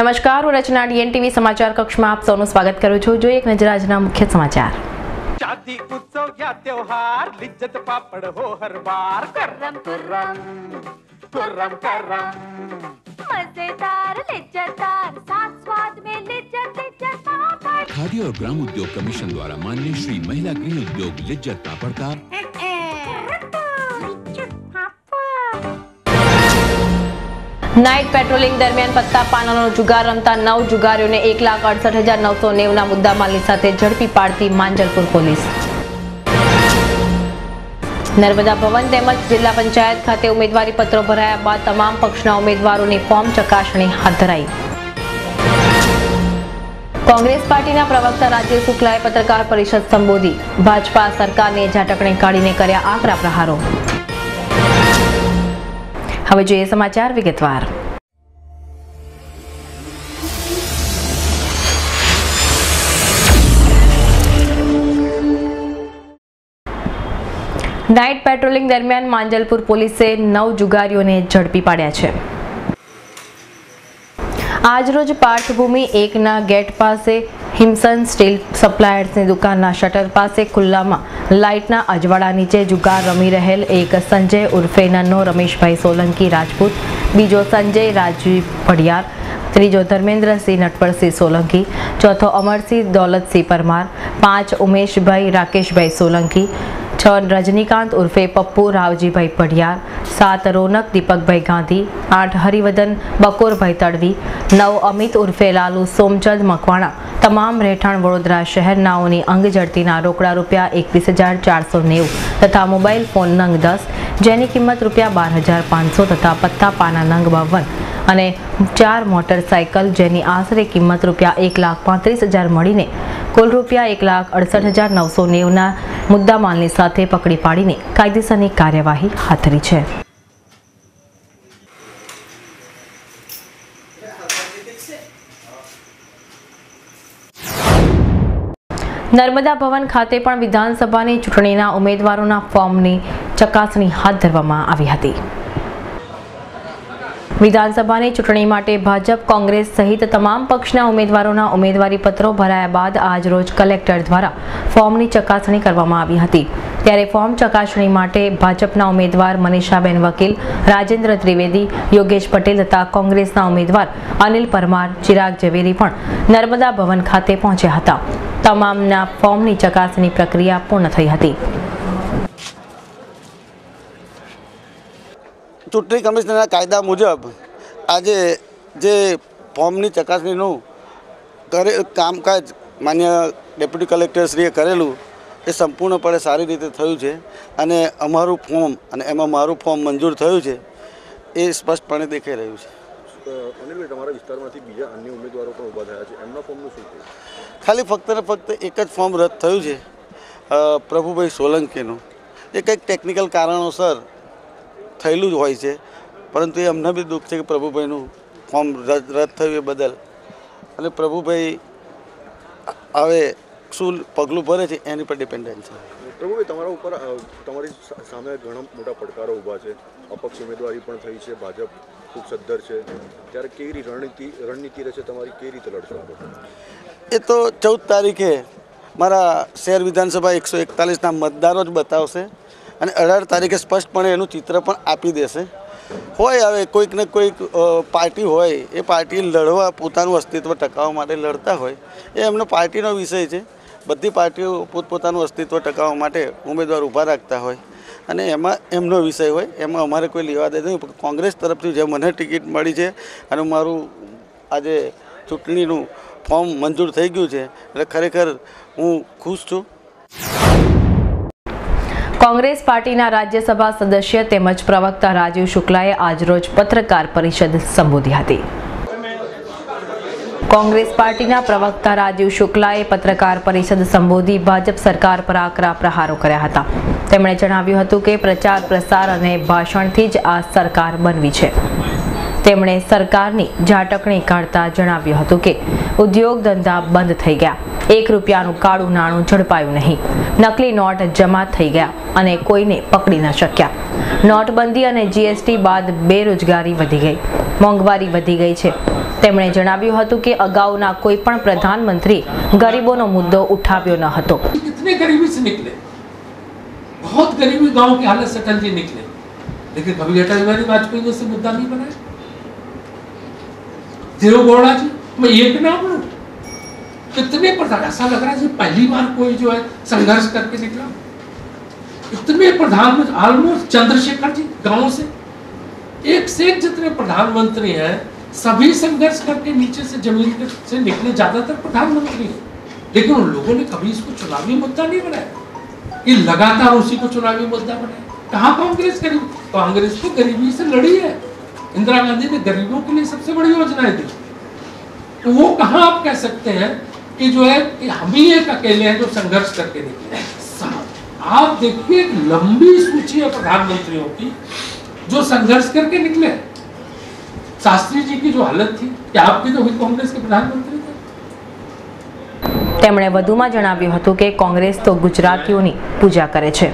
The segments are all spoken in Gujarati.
નમસ્કાર હું રચના ડીએનટીવી સમાચાર કક્ષમાં આપ સૌનું સ્વાગત કરું છું જોઈએ એક નજર આજના મુખ્ય સમાચાર शादी उत्सव या त्योहार लिज्जत पापड़ हो हर बार कर्रम कुर्रम कुर्रम करम मजेदार लिज्जतदार साथ स्वाद में लिज्जत लिज्जत पापड़ खादी और ग्राम उद्योग कमीशन द्वारा मान्य श्री महिला गृह उद्योग लिज्जत पापड़ का નાઇટ પેટ્રોલિંગ દરમિયાન પત્તા પાનાનો જુગાર રમતા નવ જુગારીઓને એક લાખ અડસઠ હજાર નવસો નેવના મુદ્દામાલની સાથે ઝડપી પાડતી માંજલપુર પોલીસ. નર્મદા ભવન તેમજ જિલ્લા પંચાયત ખાતે ઉમેદવારી પત્રો ભરાયા બાદ તમામ પક્ષના ઉમેદવારોની ફોર્મ ચકાસણી હાથ ધરાઈ. કોંગ્રેસ પાર્ટીના પ્રવક્તા રાજીવ શુક્લાએ પત્રકાર પરિષદ સંબોધી. ભાજપા સરકારને ઝાટકણે કાઢીને કર્યા આકરા પ્રહારો. હવે જોઈએ સમાચાર વિગતવાર. નાઇટ પેટ્રોલિંગ દરમિયાન માંજલપુર પોલીસે નવ જુગારીઓને ઝડપી પાડ્યા છે. આજરોજ પાર્થભૂમિ એકના ગેટ પાસે હિમસન સ્ટીલ સપ્લાયર્સની દુકાનના શટર પાસે ખુલ્લામાં લાઇટના અજવાળા નીચે જુગાર રમી રહેલ એક સંજય ઉર્ફે નન્નો, રમેશભાઈ સોલંકી, રાજપૂત. બીજો સંજય, રાજીવ પડિયાર ત્રીજો ધર્મેન્દ્રસિંહ, નટવરસિંહ સોલંકી. ચોથો અમરસિંહ, દોલતસિંહ પરમાર. પાંચ ઉમેશભાઈ, રાકેશભાઈ સોલંકી. છ રજનીકાંત ઉર્ફે પપ્પુ, રાવજીભાઈ પઢિયાર સાત રોનક, દીપકભાઈ ગાંધી. આઠ હરિવદન, બકોરભાઈ તડવી. નવ અમિત ઉર્ફે લાલુ સોમચંદ મકવાણા. તમામ રહેઠાણ વડોદરા શહેરનાઓની અંગ ઝડતીના રોકડા રૂપિયા એકવીસ હજાર ચારસો નેવું તથા મોબાઈલ ફોન નંગ દસ, જેની કિંમત રૂપિયા બાર હજાર પાંચસો તથા પત્તા પાના નંગ બાવન અને ચાર મોટરસાઇકલ જેની આશરે કિંમત રૂપિયા એક લાખ પાંત્રીસ હજાર મળીને કુલ રૂપિયા એક લાખ અડસઠ હજાર નવસો નેવના મુદ્દામાલની સાથે પકડી પાડીને કાયદેસરની કાર્યવાહી હાથ ધરી છે. નર્મદા ભવન ખાતે પણ વિધાનસભાની ચૂંટણીના ઉમેદવારોના ફોર્મની ચકાસણી હાથ ધરવામાં આવી હતી. વિધાનસભાની ચૂંટણી માટે ભાજપ, કોંગ્રેસ સહિત તમામ પક્ષના ઉમેદવારોના ઉમેદવારી પત્રો ભરાયા બાદ આજ રોજ કલેક્ટર દ્વારા ફોર્મની ચકાસણી કરવામાં આવી હતી. ત્યારે ફોર્મ ચકાસણી માટે ભાજપના ઉમેદવાર મનીષાબેન વકીલ, રાજેન્દ્ર ત્રિવેદી, યોગેશ પટેલ તથા કોંગ્રેસના ઉમેદવાર અનિલ પરમાર, ચિરાગ ઝવેરી પણ નર્મદા ભવન ખાતે પહોંચ્યા હતા. તમામના ફોર્મની ચકાસણી પ્રક્રિયા પૂર્ણ થઈ હતી. ચૂંટણી કમિશનરના કાયદા મુજબ આજે જે ફોર્મની ચકાસણીનું કરે કામકાજ માન્ય ડેપ્યુટી કલેક્ટરશ્રીએ કરેલું એ સંપૂર્ણપણે સારી રીતે થયું છે અને અમારું ફોર્મ અને એમાં મારું ફોર્મ મંજૂર થયું છે એ સ્પષ્ટપણે દેખાઈ રહ્યું છે. અનિલભાઈ તમારા વિસ્તારમાંથી બીજા અન્ય ઉમેદવારો પણ ઊભા થયા છે. એમના ફોર્મનું શું? ખાલી ફક્ત ને ફક્ત એક જ ફોર્મ રદ થયું છે પ્રભુભાઈ સોલંકીનું. એ કંઈક ટેકનિકલ કારણોસર થયેલું જ હોય છે, પરંતુ એ અમને બી દુઃખ છે કે પ્રભુભાઈનું ફોર્મ રદ રદ થયું એ બદલ. અને પ્રભુભાઈ હવે શું પગલું ભરે છે એની પર ડિપેન્ડન્ટ છે. પ્રભુભાઈ, તમારા ઉપર તમારી સામે ઘણા મોટા પડકારો ઊભા છે. અપક્ષ ઉમેદવારી પણ થઈ છે, ભાજપ ખૂબ સદ્ધર છે. ત્યારે કેવી રણનીતિ રણનીતિ રહેશે, તમારી કેવી રીતે લડશો? એ તો ચૌદ તારીખે મારા શહેર વિધાનસભા એકસો એકતાલીસના મતદારો જ બતાવશે અને અઢાર તારીખે સ્પષ્ટપણે એનું ચિત્ર પણ આપી દેશે. હોય હવે કોઈક ને કોઈક પાર્ટી હોય, એ પાર્ટી લડવા પોતાનું અસ્તિત્વ ટકાવવા માટે લડતા હોય, એ એમનો પાર્ટીનો વિષય છે. બધી પાર્ટીઓ પોતપોતાનું અસ્તિત્વ ટકાવવા માટે ઉમેદવાર ઊભા રાખતા હોય અને એમાં એમનો વિષય હોય, એમાં અમારે કોઈ લેવા દે નહીં કોંગ્રેસ તરફથી જે મને ટિકિટ મળી છે અને મારું આજે ચૂંટણીનું ફોર્મ મંજૂર થઈ ગયું છે એટલે ખરેખર હું ખુશ છું. કોંગ્રેસ પાર્ટીના રાજ્યસભા સદસ્ય તેમજ પ્રવક્તા રાજીવ શુક્લાએ આજરોજ પત્રકાર પરિષદ સંબોધી હતી. કોંગ્રેસ પાર્ટીના પ્રવક્તા રાજીવ શુક્લાએ પત્રકાર પરિષદ સંબોધી ભાજપ સરકાર પર આકરા પ્રહારો કર્યા હતા. તેમણે જણાવ્યું હતું કે પ્રચાર પ્રસાર અને ભાષણથી જ આ સરકાર બનવી છે. તેમણે સરકારની ઝાટકણી કાઢતા જણાવ્યું હતું કે ઉદ્યોગ ધંધા બંધ થઈ ગયા એક રૂપિયાનું કાળું નાણું ઝડપાયું નહીં નકલી નોટ જમા થઈ ગયા અને કોઈને પકડી ન શક્યા નોટબંધી અને જીએસટી બાદ બેરોજગારી વધી ગઈ મોંઘવારી વધી ગઈ છે તેમણે જણાવ્યું હતું કે અગાઉના કોઈ પણ પ્રધાનમંત્રી ગરીબોનો મુદ્દો ઉઠાવ્યો ન હતો कितने गरीबी से निकले बहुत गरीबी गांव की हालत से अटल जी निकले लेकिन कभी अटल बिहारी वाजपेयी जैसे मुद्दा नहीं बनाया देवगौड़ा जी मैं एक नाम लूँ कितने प्रधान ऐसा लग रहा है पहली बार कोई जो है संघर्ष करके निकला। इतने प्रधानमंत्री ऑलमोस्ट चंद्रशेखर जी, गाँव से। एक से एक जितने प्रधानमंत्री हैं, सभी संघर्ष करके नीचे से ज़मीन से निकले ज़्यादातर प्रधानमंत्री हैं। लेकिन उन लोगों ने कभी इसको चुनावी मुद्दा नहीं बनाया। ये लगातार उसी को चुनावी मुद्दा बनाया। कहाँ कांग्रेस गरीब कांग्रेस तो गरीबी से लड़ी है। इंदिरा गांधी ने गरीबों के लिए सबसे बड़ी योजनाएं दी तो वो कहाँ आप कह सकते हैं कि जो है कि हम ही एक अकेले हैं जो संघर्ष करके निकले सा- आप देखिए एक लंबी सूची है प्रधानमंत्रियों की जो संघर्ष करके निकले शास्त्री जी की जो हालत थी कि आपके तो भी कांग्रेस के प्रधानमंत्री थे તેમણે વધુમાં જણાવ્યું હતું કે કોંગ્રેસ તો ગુજરાતીઓની પૂજા કરે છે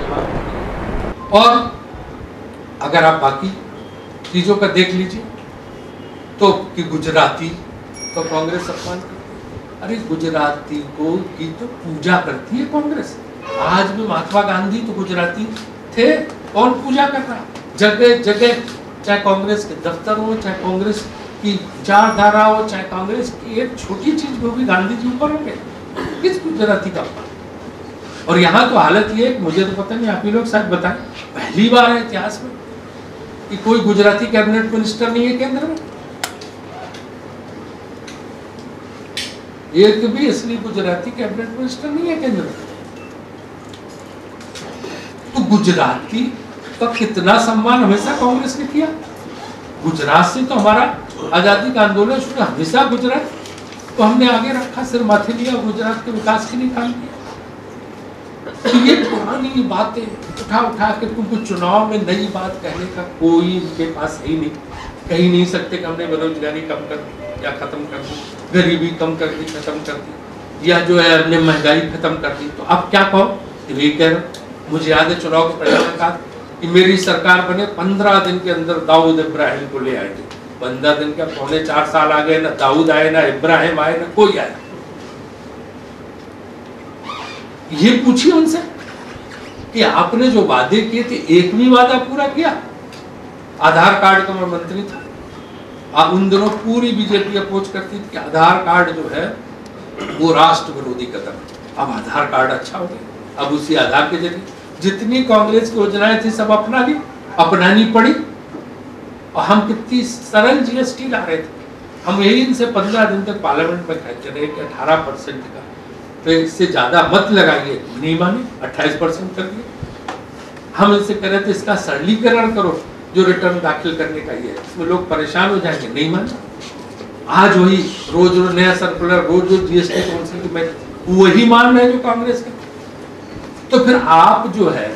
और अगर आप बाकी चीज़ों का देख लीजिए। तो कि गुजराती तो कांग्रेस अपमान अरे गुजराती को की तो पूजा करती है कांग्रेस। आज भी महात्मा गांधी तो गुजराती थे, कौन पूजा कर रहा? जगह जगह, चाहे कांग्रेस के दफ्तर हो, चाहे कांग्रेस की विचारधारा हो, चाहे कांग्रेस की एक छोटी चीज़ को भी गांधी जी ऊपर होंगे किस गुजराती का और यहाँ तो हालत ये मुझे तो पता नहीं, आप ही लोग शायद बताएँ। पहली बार है इतिहास में। कि कोई गुजराती कैबिनेट मिनिस्टर नहीं है केंद्र में? एक भी असली गुजराती कैबिनेट मिनिस्टर नहीं है केंद्र में। तो गुजराती का कितना सम्मान हमेशा कांग्रेस ने किया? गुजरात से तो हमारा आज़ादी का आंदोलन शुरू, हमेशा गुजरात। तो हमने आगे रखा, सिर माथे लिया, गुजरात के विकास के लिए काम किया। तो ये पुरानी बातें उठा उठा के तुमको चुनाव में नई बात कहने का कोई इनके पास है ही नहीं। कही नहीं सकते कि हमने बेरोजगारी कम कर दी या खत्म कर दी, गरीबी कम कर दी, खत्म कर दी, या जो है हमने महँगाई खत्म कर दी। तो अब क्या कहो? कि ये कह रहे मुझे याद है चुनाव के परिणाम का कि मेरी सरकार बने, पंद्रह दिन के अंदर दाऊद इब्राहिम को ले आएँगे पंद्रह दिन का, पौने चार साल आ गए, ना दाऊद आए, ना इब्राहिम आए, ना कोई आए ये पूछिए उनसे कि आपने जो वादे किए थे, एक भी वादा पूरा किया? आधार कार्ड का मैं मंत्री था। आप उन दिनों पूरी बीजेपी अप्रोच करती थी कि आधार कार्ड जो है, वो राष्ट्र विरोधी कदम अब आधार कार्ड अच्छा हो गया। अब उसी आधार के ज़रिए जितनी कांग्रेस की योजनाएँ थी, सब अपना ली, अपनानी पड़ी। और हम कितनी सरल जीएसटी ला रहे थे। हम यही इनसे पंद्रह दिन तक पार्लियामेंट में कहते रहे कि अठारह परसेंट का तो इससे ज़्यादा मत लगाइए। नहीं माने अट्ठाईस परसेंट कर दिए। हम इनसे कह रहे थे इसका सरलीकरण करो जो रिटर्न दाखिल करने का ये है। इसमें लोग परेशान हो जाएँगे। नहीं माने आज वही रोज रोज नया सर्कुलर रोज रोज जीएसटी काउंसिल की बैठक। वही मान रहे हैं जो कांग्रेस के। तो फिर आप जो है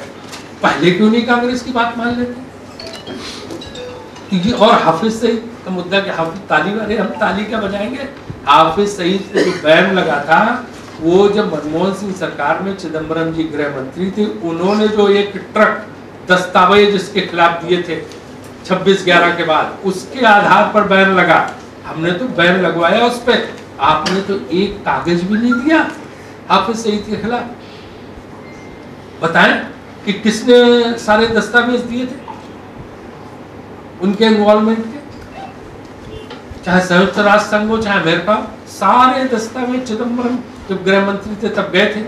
पहले क्यों नहीं कांग्रेस की बात मान लेते? क्योंकि और हाफिज सईद का मुद्दा कि हाफिज ताली वाले हम ताली क्या बजाएँगे? हाफिज सईद पे जो बैन लगा था वो जब मनमोहन सिंह सरकार में चिदम्बरम जी गृह मंत्री थे, उन्होंने जो एक ट्रक दस्तावेज़ इसके खिलाफ दिए थे 26 ग्यारह के बाद, उसके आधार पर बैन लगा। हमने तो बैन लगवाया उस पर आपने तो एक कागज़ भी नहीं दिया। हाफिज सईद के खिलाफ। बताएँ कि किसने सारे दस्तावेज़ दिए थे? उनके इन्वॉल्वमेंट के? चाहे संयुक्त राष्ट्र संघ हो, चाहे अमेरिका सारे दस्तावेज़ चिदम्बरम जब गृह मंत्री थे, तब गए थे।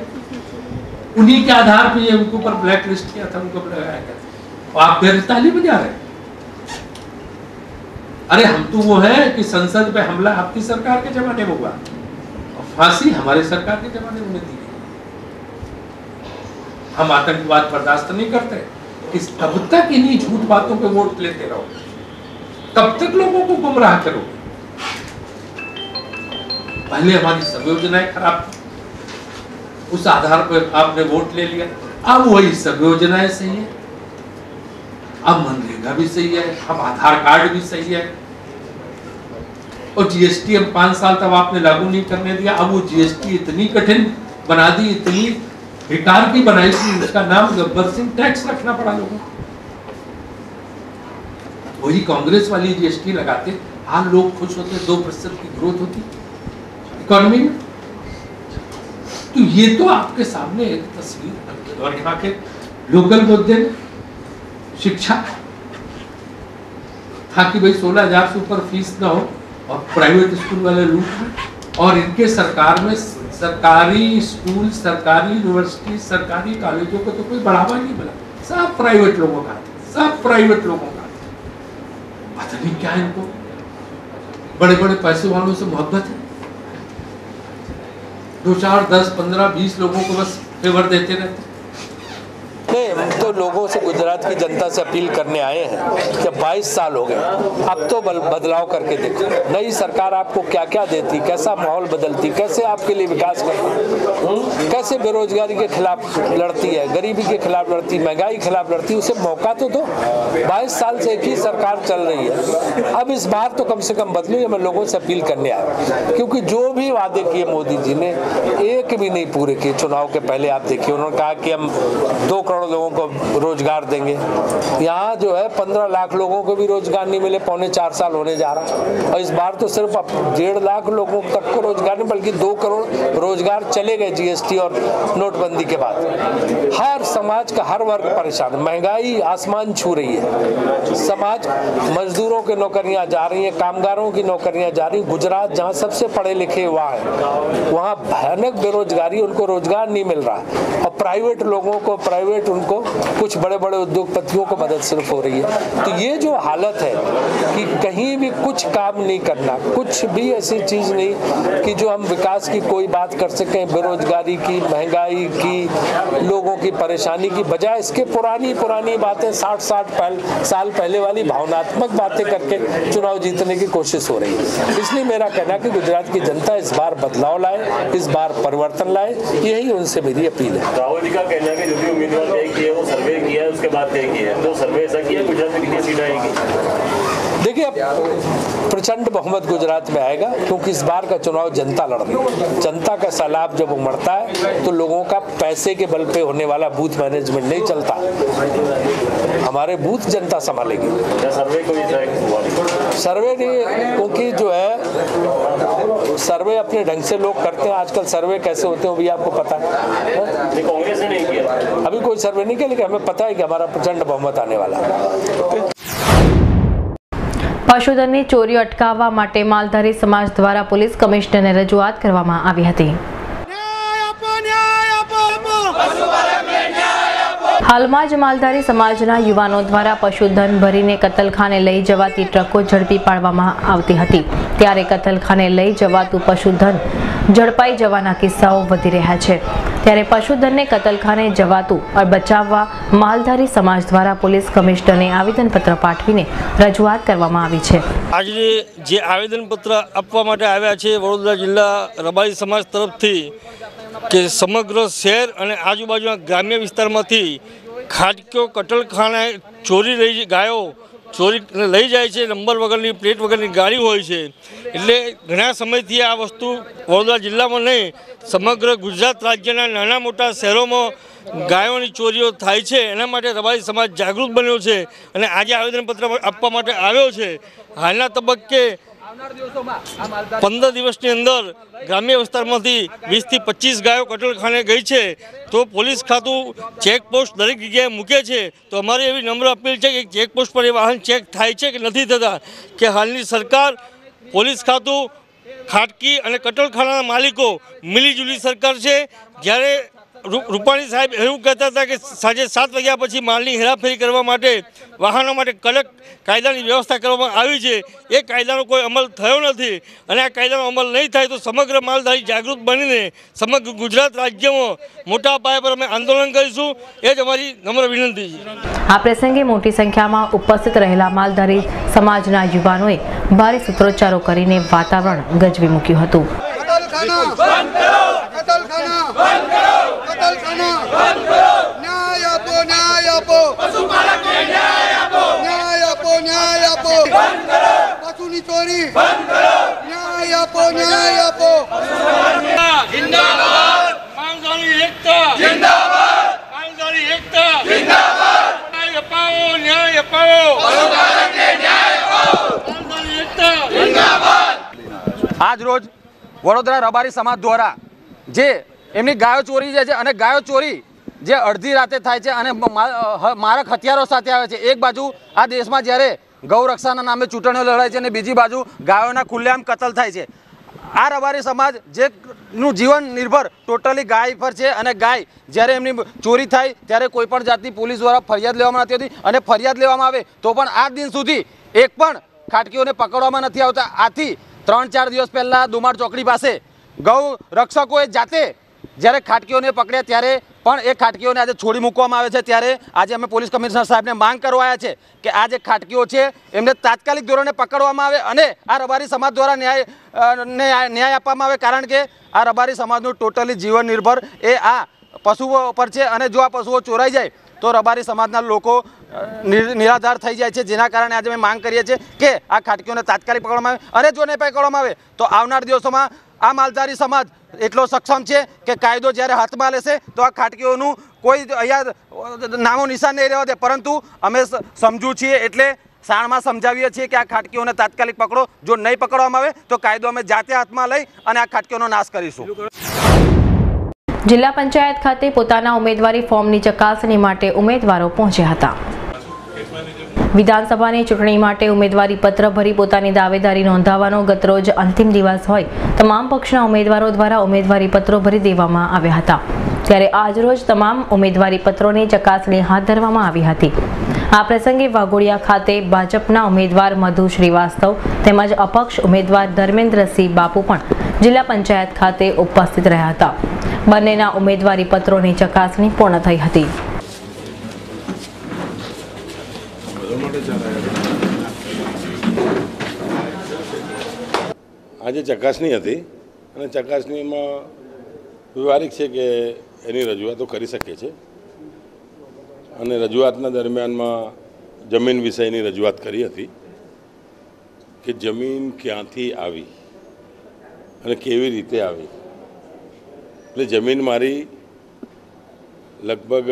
उन्हीं के आधार पे ये उनके ऊपर ब्लैक लिस्ट किया था, उनको लगाया गया था। आप फिर ताली बजा रहे अरे, हम तो वो है कि संसद पे हमला आपकी सरकार के जमाने में हुआ। और फांसी हमारी सरकार के जमाने में दी। हम आतंकवाद बर्दाश्त नहीं करते। इस कब तक इन्हीं झूठ बातों पे वोट लेते रहो। कब तक लोगों को गुमराह करोगे। पहले हमारी सब योजनाएँ खराब थी। उस आधार पर आपने वोट ले लिया। अब वही सब योजनाएँ सही है। अब मनरेगा भी सही है, अब आधार कार्ड भी सही है। और जीएसटी हम पाँच साल तक आपने लागू नहीं करने दिया। अब वो जीएसटी इतनी कठिन बना दी, इतनी बेकार की बनाई थी, उसका नाम गब्बर सिंह टैक्स रखना पड़ा लोगों वही कांग्रेस वाली जीएसटी लगाते आज लोग खुश होते, दो प्रतिशत की ग्रोथ होती। इकोनॉमी में? तो ये तो आपके सामने एक तस्वीर और यहाँ के लोकल मुद्दे शिक्षा। था कि भाई सोलह हज़ार से ऊपर फ़ीस ना हो और प्राइवेट स्कूल वाले लूट में। और इनके सरकार में सरकारी स्कूल सरकारी यूनिवर्सिटी सरकारी कॉलेजों को तो कोई बढ़ावा नहीं मिला। सब प्राइवेट लोगों का सब प्राइवेट लोगों का। पता नहीं क्या इनको बड़े बड़े पैसे वालों से मोहब्बत है। दो चार दस पंद्रह बीस लोगों को बस फेवर देते रहते हैं। नहीं हम तो लोगों से गुजरात की जनता से अपील करने आए हैं कि 22 साल हो गए। अब तो बदलाव करके देखो। नई सरकार आपको क्या क्या देती, कैसा माहौल बदलती, कैसे आपके लिए विकास करती? हम्म? कैसे बेरोजगारी के खिलाफ लड़ती है, गरीबी के खिलाफ लड़ती, महँगाई के खिलाफ लड़ती, उसे मौका तो दो। 22 साल से एक ही सरकार चल रही है। अब इस बार तो कम से कम बदलो मैं लोगों से अपील करने आया क्योंकि जो भी वादे किए मोदी जी ने, एक भी नहीं पूरे किए। चुनाव के पहले आप देखिए, उन्होंने कहा कि हम दो करोड़ लोगों को रोज़गार देंगे। यहाँ जो है पंद्रह लाख लोगों को भी रोज़गार नहीं मिले, पौने चार साल होने जा रहा और इस बार तो सिर्फ़ डेढ़ लाख लोगों तक को रोज़गार नहीं, बल्कि दो करोड़ रोज़गार चले गए जीएसटी और नोटबंदी के बाद। हर समाज का, हर वर्ग परेशान महँगाई आसमान छू रही है। समाज मजदूरों की नौकरियाँ जा रही हैं, कामगारों की नौकरियाँ जा रही गुजरात, जहाँ सबसे पढ़े लिखे हुआ है, वहाँ भयानक बेरोजगारी, उनको रोज़गार नहीं मिल रहा। और प्राइवेट लोगों को, प्राइवेट उनको कुछ बड़े बड़े उद्योगपतियों को मदद सिर्फ़ हो रही है। तो ये जो हालत है कि कहीं भी कुछ काम नहीं करना कुछ भी ऐसी चीज़ नहीं कि जो हम विकास की कोई बात कर सकें बेरोजगारी की महँगाई की लोगों की परेशानी की बजाय इसके पुरानी पुरानी बातें साठ साठ पहल, साल पहले वाली भावनात्मक बातें करके चुनाव जीतने की कोशिश हो रही है। इसलिए मेरा कहना कि गुजरात की जनता इस बार बदलाव लाए इस बार परिवर्तन लाए यही उनसे मेरी अपील है। राहुल जी का कहना है कि जो भी उम्मीदवार तय किए वो सर्वे किया है उसके बाद तय किया है तो सर्वे ऐसा किया है, गुजरात में कितनी सीट आएगी देखिए अब प्रचंड बहुमत गुजरात में आएगा क्योंकि इस बार का चुनाव जनता लड़ रही है। जनता का सैलाब जब उमड़ता है तो लोगों का पैसे के बल पे होने वाला बूथ मैनेजमेंट नहीं चलता। हमारे बूथ जनता संभालेगी। सर्वे कोई नहीं सर्वे नहीं क्योंकि जो है सर्वे अपने ढंग से लोग करते हैं। आजकल सर्वे कैसे होते हैं वो भी आपको पता है नहीं, नहीं किया। अभी कोई सर्वे नहीं किया लेकिन हमें पता है कि हमारा प्रचंड बहुमत आने वाला है। પશુધનની ચોરી અટકાવવા માટે માલધારી સમાજ દ્વારા પોલીસ કમિશનરને રજૂઆત કરવામાં આવી હતી. હાલમાં જ માલધારી સમાજના યુવાનો દ્વારા પશુધન ભરીને કતલખાને લઈ જવાતી ટ્રકો ઝડપી પાડવામાં આવતી હતી. ત્યારે કતલખાને લઈ જવાતું પશુધન ઝડપાઈ જવાના કિસ્સાઓ વધી રહ્યા છે. ત્યારે પશુધનને કતલખાને જવાતું બચાવવા માલધારી સમાજ દ્વારા પોલીસ કમિશનરને આવેદનપત્ર પાઠવીને રજૂઆત કરવામાં આવી છે. આજે જે આવેદનપત્ર આપવા માટે આવ્યા છે, વડોદરા જિલ્લા રબારી સમાજ તરફથી કે સમગ્ર શહેર અને આજુબાજુના ગ્રામ્ય વિસ્તારમાંથી ખાટકીઓ કટલખાને ચોરી રહી ગાયો ચોરી લઈ જાય છે, નંબર વગરની પ્લેટ વગરની ગાડી હોય છે. એટલે ઘણા સમયથી આ વસ્તુ વડોદરા જિલ્લામાં નહીં, સમગ્ર ગુજરાત રાજ્યના નાના મોટા શહેરોમાં ગાયોની ચોરીઓ થાય છે. એના માટે રબારી સમાજ જાગૃત બન્યો છે અને આજે આવેદનપત્ર આપવા માટે આવ્યો છે. હાલના તબક્કે પંદર દિવસની અંદર ગ્રામ્ય વિસ્તારમાંથી વીસથી પચીસ ગાયો કટલખાને ગઈ છે. તો પોલીસ ખાતું ચેકપોસ્ટ દરેક જગ્યાએ મૂકે છે. તો અમારી એવી નમ્ર અપીલ છે કે ચેકપોસ્ટ પર એ વાહન ચેક થાય છે કે નથી થતા. કે હાલની સરકાર પોલીસ ખાતું, ખાટકી અને કટલખાના માલિકો મિલીજુલી સરકાર છે. જ્યારે રૂપાણી સાહેબ એવું કહેતા હતા કે સાંજે સાત વાગ્યા પછી માલની હેરાફેરી કરવા માટે વાહનો માટે કડક કાયદાની વ્યવસ્થા કરવામાં આવી છે. એ કાયદાનો કોઈ અમલ થયો નથી અને આ કાયદાનો અમલ નહીં થાય તો સમગ્ર માલધારી જાગૃત બનીને સમગ્ર ગુજરાત રાજ્યમાં મોટા પાયા પર અમે આંદોલન કરીશું. એ જ અમારી નમ્ર વિનંતી છે. આ પ્રસંગે મોટી સંખ્યામાં ઉપસ્થિત રહેલા માલધારી સમાજના યુવાનોએ ભારે સૂત્રોચ્ચારો કરીને વાતાવરણ ગજવી મૂક્યું હતું. માલધારી એકતા જિંદાબાદ માલધારી એકતા જિંદાબાદ ન્યાય અપાવો ન્યાય અપાવો માલધારી એકતા આજ રોજ વડોદરા રબારી સમાજ દ્વારા જે એમની ગાયો ચોરી જાય છે અને ગાયો ચોરી જે અડધી રાતે થાય છે અને મારક હથિયારો સાથે આવે છે. એક બાજુ આ દેશમાં જ્યારે ગૌરક્ષાના નામે ચૂંટણીઓ લડાય છે અને બીજી બાજુ ગાયોના ખુલ્લેઆમ કતલ થાય છે. આ રબારી સમાજ જે નું જીવન નિર્ભર ટોટલી ગાય પર છે અને ગાય જ્યારે એમની ચોરી થાય ત્યારે કોઈપણ જાતની પોલીસ દ્વારા ફરિયાદ લેવામાં નથી હોતી અને ફરિયાદ લેવામાં આવે તો પણ આ દિન સુધી એક પણ ખાટકીઓને પકડવામાં નથી આવતા. આથી ત્રણ ચાર દિવસ પહેલાં દુમાર ચોકડી પાસે ગૌ રક્ષકોએ જાતે જ્યારે ખાટકીઓને પકડ્યા ત્યારે પણ એ ખાટકીઓને આજે છોડી મૂકવામાં આવે છે. ત્યારે આજે અમે પોલીસ કમિશનર સાહેબને માંગ કરવાયા છે કે આ જે ખાટકીઓ છે, એમને તાત્કાલિક ધોરણે પકડવામાં આવે અને આ રબારી સમાજ દ્વારા ન્યાય ન્યાય ન્યાય આપવામાં આવે. કારણ કે આ રબારી સમાજનું ટોટલી જીવન નિર્ભર એ આ પશુઓ પર છે અને જો આ પશુઓ ચોરાઈ જાય તો રબારી સમાજના લોકો નિરાધાર થઈ જાય છે. જેના કારણે આજે અમે માંગ કરીએ છીએ કે આ ખાટકીઓને તાત્કાલિક પકડવામાં આવે અને જો નહીં પકડવામાં આવે, તો આવનાર દિવસોમાં આ માલધારી સમાજ એટલો સક્ષમ છે કે કાયદો જ્યારે હાથમાં લેશે, તો આ ખાટકીઓનું કોઈ અહીંયા નામો નિશાન નહીં રહેવા દે. પરંતુ અમે સમજુ છીએ એટલે શાળમાં સમજાવીએ છીએ કે આ ખાટકીઓને તાત્કાલિક પકડો. જો નહીં પકડવામાં આવે, તો કાયદો અમે જાતે હાથમાં લઈ અને આ ખાટકીઓનો નાશ કરીશું. જિલ્લા પંચાયત ખાતે પોતાના ઉમેદવારી ફોર્મની ચકાસણી માટે ઉમેદવારો પહોંચ્યા હતા. વિધાનસભાની ચૂંટણી માટે ઉમેદવારી પત્ર ભરી પોતાની દાવેદારી નોંધાવવાનો ગતરોજ અંતિમ દિવસ હોય, તમામ પક્ષના ઉમેદવારો દ્વારા ઉમેદવારી પત્રો ભરી દેવામાં આવ્યા હતા. ત્યારે આજરોજ તમામ ઉમેદવારી પત્રોની ચકાસણી હાથ ધરવામાં આવી હતી. આ પ્રસંગે વાઘોડિયા ખાતે ભાજપના ઉમેદવાર મધુ શ્રીવાસ્તવ તેમજ અપક્ષ ઉમેદવાર ધર્મેન્દ્રસિંહ બાપુ પણ જિલ્લા પંચાયત ખાતે ઉપસ્થિત રહ્યા હતા. બંનેના ઉમેદવારી પત્રોની ચકાસણી પૂર્ણ થઈ હતી. આજે ચકાસણી હતી અને ચકાસણીમાં વ્યવહારિક છે કે એની રજૂઆતો કરી શકે છે અને રજૂઆતના દરમિયાનમાં જમીન વિષયની રજૂઆત કરી હતી કે જમીન ક્યાંથી આવી અને કેવી રીતે આવી. એટલે જમીન મારી લગભગ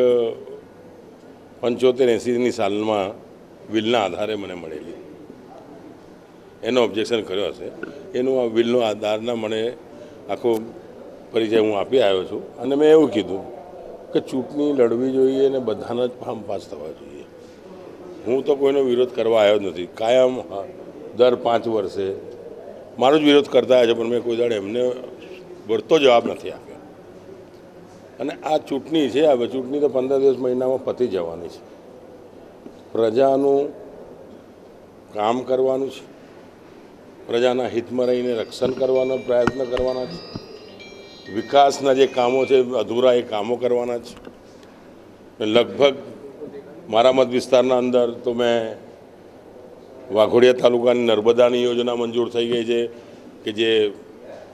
પંચોતેર એંસીની સાલમાં વિલના આધારે મને મળેલી. એનો ઓબ્જેક્શન કર્યો હશે. એનું આ વિલનો આધારના મને આખો પરિચય હું આપી આવ્યો છું. અને મેં એવું કીધું કે ચૂંટણી લડવી જોઈએ અને બધાના જ ફાર્મ પાસ થવા જોઈએ. હું તો કોઈનો વિરોધ કરવા આવ્યો જ નથી. કાયમ દર પાંચ વર્ષે મારો જ વિરોધ કરતા આવ્યા છે, પણ મેં કોઈ દાડે એમને વળતો જવાબ નથી આપ્યો. અને આ ચૂંટણી છે હવે ચૂંટણી તો પંદર દિવસ મહિનામાં પતી જવાની છે. પ્રજાનું કામ કરવાનું છે. પ્રજાના હિતમાં રહીને રક્ષણ કરવાનો પ્રયત્ન કરવાના છે. વિકાસના જે કામો છે, અધૂરા એ કામો કરવાના છે. લગભગ મારા મત વિસ્તારના અંદર તો મેં વાઘોડિયા તાલુકાની નર્મદાની યોજના મંજૂર થઈ ગઈ છે કે જે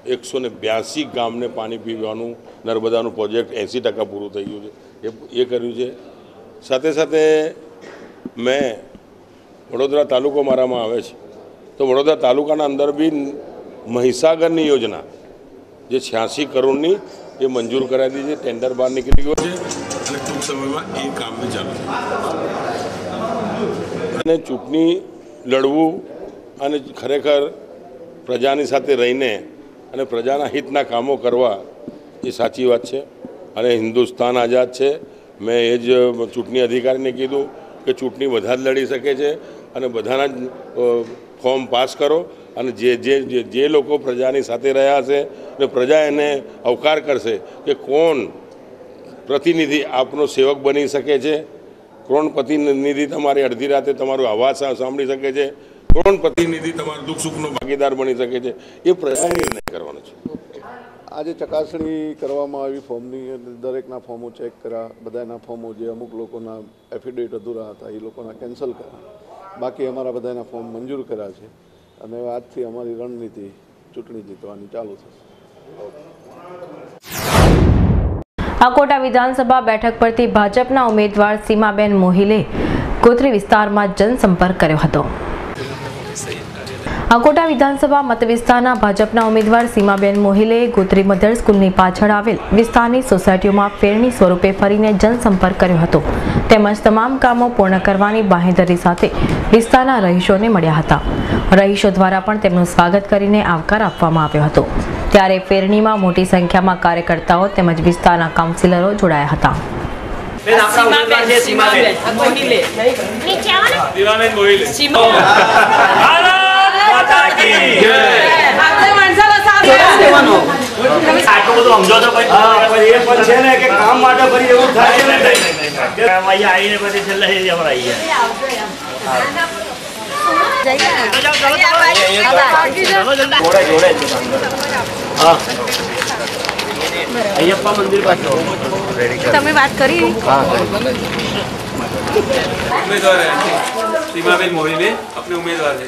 એકસો ને બ્યાસી ગામને પાણી પીવાનું નર્મદાનું પ્રોજેક્ટ એંસી ટકા પૂરું થઈ ગયું છે. એ એ કર્યું છે. સાથે સાથે મેં વડોદરા તાલુકો મારામાં આવે છે. તો વડોદરા તાલુકાના અંદર બી મહીસાગરની યોજના જે છ્યાસી કરોડની એ મંજૂર કરાવી દીધી છે ટેન્ડર બહાર નીકળી ગયો છે. અને ટૂંક સમયમાં એ કામ બી ચાલુ અને ચૂંટણી લડવું અને ખરેખર પ્રજાની સાથે રહીને અને પ્રજાના હિતના કામો કરવા એ સાચી વાત છે. અને હિન્દુસ્તાન આઝાદ છે. મેં એ જ ચૂંટણી અધિકારીને કીધું કે ચૂંટણી બધા જ લડી શકે છે અને બધાના જ ફોર્મ પાસ કરો અને જે જે, જે- લોકો પ્રજાની સાથે રહ્યા હશે અને પ્રજા એને અવકાર કરશે કે કોણ પ્રતિનિધિ આપનો સેવક બની શકે છે? કોણ પ્રતિનિધિ તમારી અડધી રાતે તમારો અવાજ સાંભળી શકે છે? કોણ પ્રતિનિધિ તમારા દુઃખ સુખનો ભાગીદાર બની શકે છે? એ પ્રજાએ નિર્ણય કરવાનો છે. આજે ચકાસણી કરવામાં આવી ફોર્મની દરેકના ફોર્મો ચેક કર્યા. બધાના ફોર્મો જે અમુક લોકોના એફિડેવિટ અધૂરા હતા, એ લોકોના કેન્સલ કર્યા. બાકી અમારા બધાના ફોર્મ મંજૂર કર્યા છે. અને આજથી અમારી રણનીતિ, ચૂંટણી જીતવાની ચાલુ થશે. અકોટા વિધાનસભા બેઠક પરથી ભાજપના ઉમેદવાર સીમાબેન મોહિલે ગોત્રી વિસ્તારમાં જનસંપર્ક કર્યો હતો. અકોટા વિધાનસભા મતવિસ્તારના ભાજપના ઉમેદવાર સીમાબેન મોહિલે ગોત્રી મધર સ્કૂલની પાછળ આવેલ વિસ્તારની સોસાયટીઓમાં ફેરણી સ્વરૂપે ફરીને જનસંપર્ક કર્યો હતો. તેમજ તમામ કામો પૂર્ણ કરવાની બાંહેધરી સાથે વિસ્તારના રહીશોને મળ્યા હતા. રહીશો દ્વારા પણ તેમનું સ્વાગત કરીને આવકાર આપવામાં આવ્યો હતો. ત્યારે ફેરણીમાં મોટી સંખ્યામાં કાર્યકર્તાઓ તેમજ વિસ્તારના કાઉન્સિલરો જોડાયા હતા. બેન આપણા ઉમેદવાર છે સીમાબેન મોહિલે. મોહિલે. ને અયપ્પા મંદિર પાસે તમે વાત કરી? ઉમેદવાર સીમાબેન મોહીબેન આપણે ઉમેદવાર છે.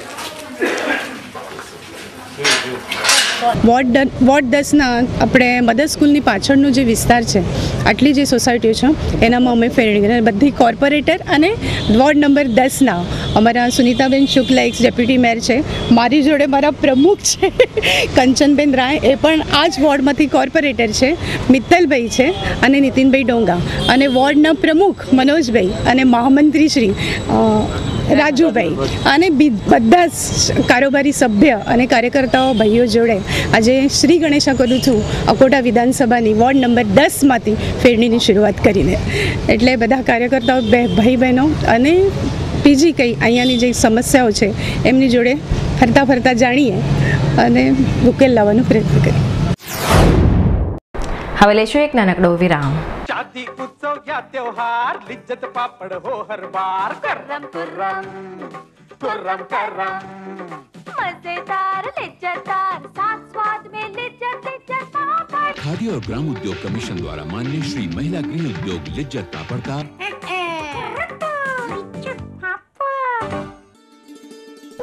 ડ- વોર્ડ દસના આપણે મધર સ્કૂલની પાછળનો જે વિસ્તાર છે આટલી જે સોસાયટીઓ છે, એનામાં અમે ફેરણી કરી. બધી કોર્પોરેટર અને વોર્ડ નંબર દસના, અમારા સુનીતાબેન શુક્લા એક્સ ડેપ્યુટી મેયર છે, મારી જોડે મારા પ્રમુખ છે, કંચનબેન રાય, એ પણ આ જ વોર્ડમાંથી કોર્પોરેટર છે, મિત્તલભાઈ છે અને નીતિનભાઈ ડોંગા અને વોર્ડના પ્રમુખ મનોજભાઈ અને મહામંત્રી શ્રી રાજુભાઈ અને બધા જ કારોબારી સભ્ય અને કાર્યકર્તાઓ ભાઈઓ જોડે આજે શ્રી ગણેશા છું અકોટા વિધાનસભાની વોર્ડ નંબર દસમાંથી ફેરણીની શરૂઆત કરીને. એટલે બધા કાર્યકર્તાઓ બે ભાઈ બહેનો અને બીજી કંઈ અહીંયાની જે સમસ્યાઓ છે એમની જોડે ફરતા ફરતા જાણીએ અને ઉકેલ લાવવાનો પ્રયત્ન કરીએ. હવે લેશું એક નાનકડો વિરામ. શાદી ઉત્સવ યા ત્યોહાર લિજ્જત પાપડ હો હર બાર. કરમ કરમ. कुर्रम करम। मज़ेदार लिज्जतदार साथ स्वाद में लिज्जत लिज्जत पापड़ खादी और ग्राम उद्योग कमीशन द्वारा मान्य श्री महिला गृह उद्योग लिज्जत पापड़ का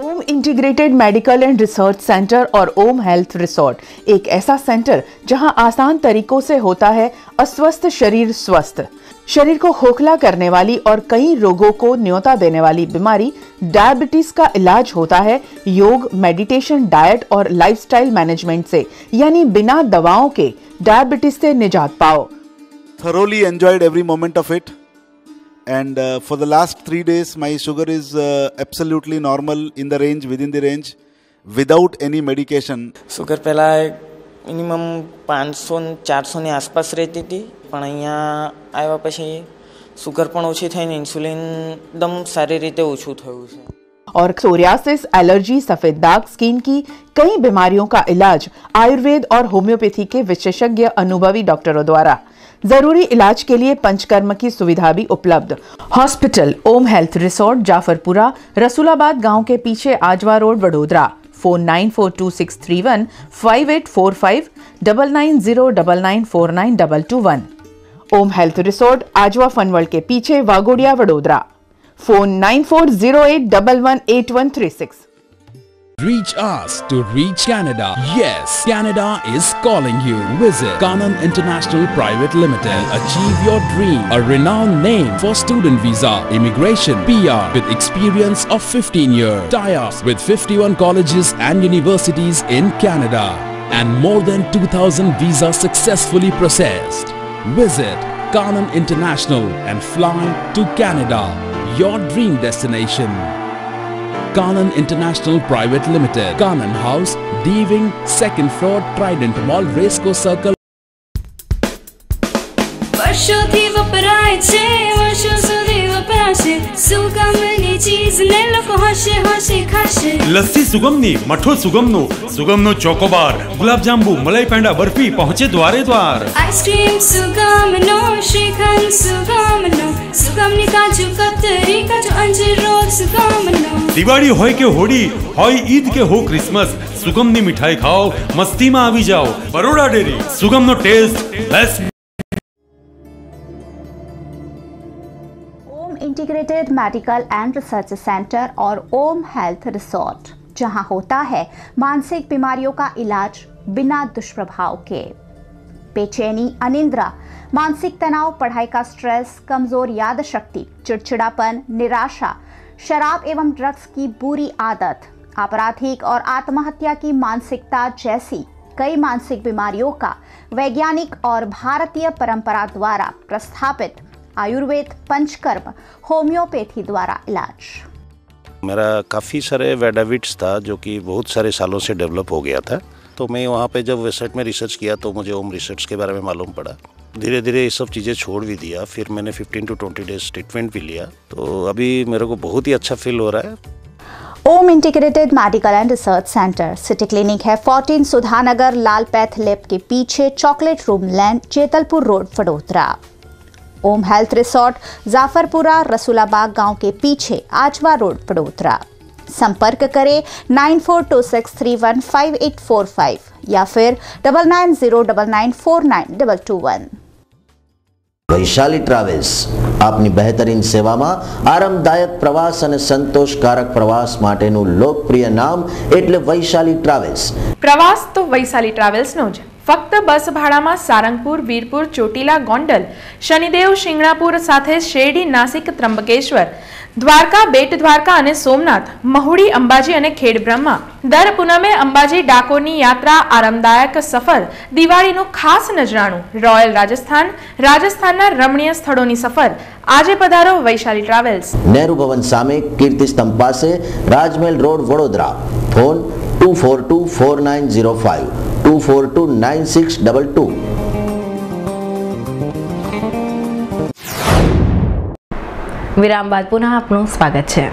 Om integrated medical and research centre और ओम हेल्थ रिसोर्ट, एक ऐसा सेंटर जहाँ आसान तरीकों से होता है अस्वस्थ शरीर स्वस्थ। शरीर को खोखला करने वाली और कई रोगों को न्योता देने वाली बीमारी डायबिटीज़ का इलाज होता है योग, मेडिटेशन, डाइट और लाइफस्टाइल मैनेजमेंट से, यानी बिना दवाओं के डायबिटीज़ से निजात पाओ। Thoroughly enjoyed every moment of it and uh, for the last 3 days my sugar is uh, absolutely normal in the range within the range without any medication sugar પહેલાં મિનિમમ પાંચસો ને ચારસોની આસપાસ રહેતી હતી પણ અહીંયા આવ્યા પછી સુગર પણ ઓછી થઈને ઇન્સ્યુલિન એકદમ સારી રીતે ઓછું થયું છે और सोरियासिस एलर्जी सफेद दाग स्किन की कई बीमारियों का इलाज आयुर्वेद और होम्योपैथी के विशेषज्ञ अनुभवी डॉक्टरों द्वारा ज़रूरी इलाज के लिए पंचकर्म की सुविधा भी उपलब्ध। Hospital, Om health resort, Jafarpura, Rasulabad गाँव के पीछे Ajwa road, Vadodara. Phone nine four two six three one, five eight four five, double nine zero double nine four nine double two one. Om health resort, Ajwa fun world के पीछे Waghodia, Vadodara. Phone nine four zero eight double one eight one three six. Reach us to reach Canada. Yes, Canada is calling you. Visit Kanan International Private Limited. Achieve your dream. A renowned name for student visa, immigration, PR with experience of 15 years. Tie-ups with 51 colleges and universities in Canada. And more than 2000 visas successfully processed. Visit Kanan International and fly to Canada. Your dream destination. Kanan International Private Limited, Kanan House, D Wing, second floor, Trident Mall, Racecourse Circle. Lassi સુગમની મઠો સુગમનો સુગમનો ચોકોબાર ગુલાબજાંબુ મલાઈ પેંડા બરફી પહોંચે દ્વારે દ્વાર. આઈસ્ક્રીમ સુગમનો શ્રીખંડ સુગમનો સુગમની કાજુ કતરી કાજુ અંજીર સુગમનો. દિવાળી હોય કે હોળી હોય ઈદ કે હો ક્રિસમસ સુગમની મીઠાઈ ખાઓ મસ્તીમાં આવી જાઓ. Baroda dairy સુગમનો taste best integrated medical and research centre और ओम हेल्थ रिसोर्ट जहाँ होता है मानसिक बीमारियों का इलाज बिना दुष्प्रभाव के। बेचैनी, अनिंद्रा, मानसिक तनाव, पढ़ाई का स्ट्रेस कमज़ोर याद शक्ति चिड़चिड़ापन, निराशा, शराब एवं ड्रग्स की बुरी आदत, आपराधिक और आत्महत्या की मानसिकता जैसी कई मानसिक बीमारियों का वैज्ञानिक और भारतीय परंपरा द्वारा प्रस्थापित आयुर्वेद पंचकर्म होम्योपैथी द्वारा इलाज। मेरा काफ़ी सारे वेडाविट्स था जो कि बहुत सारे सालों से डेवलप हो गया था। तो मैं वहाँ पे जब वेबसाइट में रिसर्च किया तो मुझे ओम रिसर्च के बारे में मालूम पड़ा। धीरे धीरे ये सब चीज़ें छोड़ भी दिया फिर मैंने 15 टू 20 डेज़ ट्रीटमेंट भी लिया। तो अभी मेरे को बहुत ही अच्छा फील हो रहा है। Om integrated medical and research centre city clinic है 14 सुधानगर लाल पैथ लेप के पीछे chocolate room land Chetalpur road Vadodara. ओम हेल्थ रिसोर्ट जाफरपुरा रसूलाबाग गांव के पीछे आजवा रोड वडोदरा संपर्क करें nine four two six three one five eight four five या फिर double nine zero double nine four nine double two one Vaishali travels આપની બહેતરીન સેવામાં આરામદાયક પ્રવાસ અને સંતોષકારક પ્રવાસ માટેનું લોકપ્રિય નામ એટલે વૈશાલી ટ્રાવેલ્સ પ્રવાસ તો વૈશાલી ટ્રાવેલ્સનો જ ફક્ત બસ ભાડામાં સારંગપુર, વીરપુર, ચોટીલા, ગોંડલ, શનિદેવ, શિંગણાપુર સાથે શેરડી, નાસિક ત્રંબકેશ્વર દ્વારકા, બેટ દ્વારકા અને સોમનાથ, મહુડી, અંબાજી અને ખેડબ્રહ્મા દર પૂનમે અંબાજી ડાકોરની યાત્રા આરામદાયક સફર દિવાળીનું ખાસ નજરાણું, રોયલ રાજસ્થાન, રાજસ્થાનના રમણીય સ્થળોની સફર. આજે પધારો વૈશાલી ટ્રાવેલ્સ. નહેરુ ભવન સામે કીર્તિ સ્તંભ પાસે Rajmahal road Vadodara. Phone two four two four nine zero five. Two વિરામ બાદ પુનઃ આપનું સ્વાગત છે.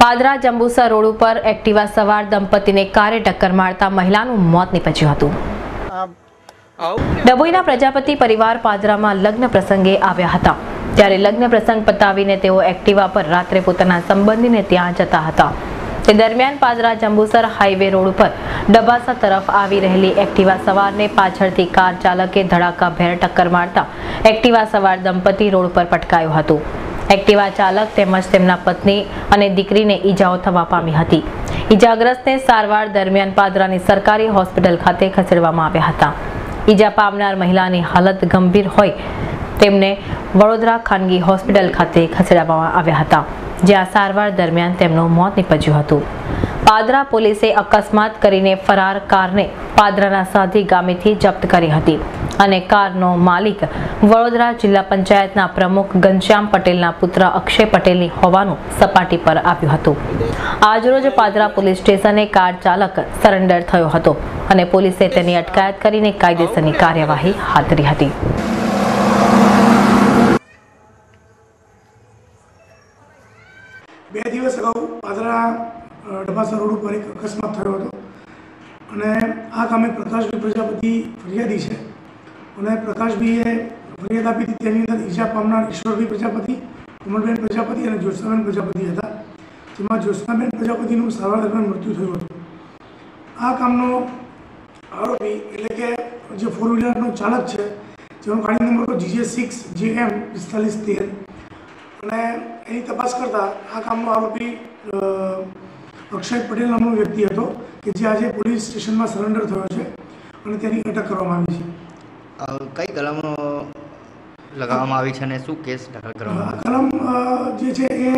પાદરા જંબુસર રોડ ઉપર એક્ટિવા સવાર દંપતીને કારે ટક્કર મારતા મહિલાનું મોત નીપજ્યું હતું. ડભોઈના પ્રજાપતિ પરિવાર પાદરામાં લગ્ન પ્રસંગે આવ્યા હતા. ત્યારે લગ્ન પ્રસંગ પતાવીને તેઓ એક્ટિવા પર રાત્રે પોતાના સંબંધીને ત્યાં જતા હતા. તે દરમિયાન પાદરા જંબુસર હાઈવે રોડ ઉપર ડબાસા તરફ આવી રહેલી એક્ટિવા સવારને પાછળથી કાર ચાલકે ધડાકાભેર ટક્કર મારતા એક્ટિવા સવાર દંપતી રોડ પર પટકાયું હતું. એક્ટિવા ચાલક તેમજ તેમના પત્ની અને દીકરીને ઈજાઓ થવા પામી હતી. ઈજાગ્રસ્તને સારવાર દરમિયાન પાદરાની સરકારી હોસ્પિટલ ખાતે ખસેડવામાં આવ્યા હતા. ઈજા પામનાર મહિલાની હાલત ગંભીર હોય તેમને વડોદરા ખાનગી હોસ્પિટલ ખાતે ખસેડવામાં આવ્યા હતા, જ્યાં સારવાર દરમિયાન તેમનું મોત નીપજ્યું હતું. પાદરા પોલીસે અકસ્માત કરીને ફરાર કારને પાદરાના સાધી ગામેથી જપ્ત કરી હતી અને કારનો માલિક વડોદરા જિલ્લા પંચાયતના પ્રમુખ ઘનશ્યામ પટેલના પુત્ર અક્ષય પટેલની હોવાનું સપાટી પર આવ્યું હતું. આજરોજ પાદરા પોલીસ સ્ટેશને કાર ચાલક સરેન્ડર થયો હતો અને પોલીસે તેની અટકાયત કરીને કાયદેસરની કાર્યવાહી હાથ ધરી હતી. બે દિવસ અગાઉ પાદરા અ, ડબાસા રોડ ઉપર એક અકસ્માત થયો હતો. અને આ કામે પ્રકાશભાઈ પ્રજાપતિ ફરિયાદી છે. અને પ્રકાશભાઈએ ફરિયાદ આપી હતી તેની અંદર ઈજા પામનાર ઈશ્વરભાઈ પ્રજાપતિ કોમલબેન પ્રજાપતિ અને જ્યોત્સનાબેન પ્રજાપતિ હતા. જેમાં જ્યોત્સનાબેન પ્રજાપતિનું સારવાર દરમિયાન મૃત્યુ થયું હતું. આ કામનો આરોપી એટલે કે જે ફોર વ્હીલરનો ચાલક છે જેનો ગાડી નંબર જીજે સિક્સ જે એમ પિસ્તાલીસ તેર. અને એની તપાસ કરતાં આ કામનો આરોપી અક્ષય પટેલ નામનો વ્યક્તિ હતો કે જે આજે પોલીસ સ્ટેશનમાં સરેન્ડર થયો છે અને તેની અટક કરવામાં આવી છે. કઈ કલમો લગાવવામાં આવી છે અને શું કેસ દાખલ કરવામાં કલમ જે છે એ